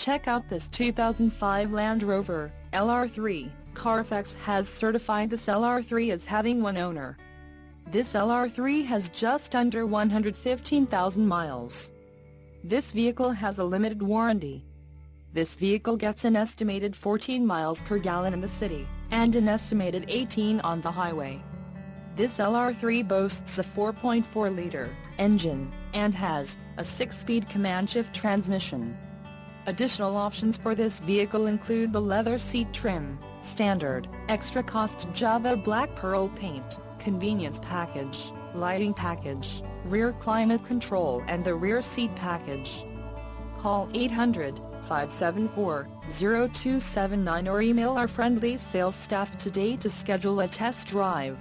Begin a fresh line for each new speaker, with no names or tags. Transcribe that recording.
Check out this 2005 Land Rover LR3. Carfax has certified this LR3 as having one owner. This LR3 has just under 115,000 miles. This vehicle has a limited warranty. This vehicle gets an estimated 14 miles per gallon in the city, and an estimated 18 on the highway. This LR3 boasts a 4.4-liter engine, and has a 6-speed command shift transmission. Additional options for this vehicle include the leather seat trim, standard, extra cost Java Black Pearl paint, convenience package, lighting package, rear climate control and the rear seat package. Call 800-574-0279 or email our friendly sales staff today to schedule a test drive.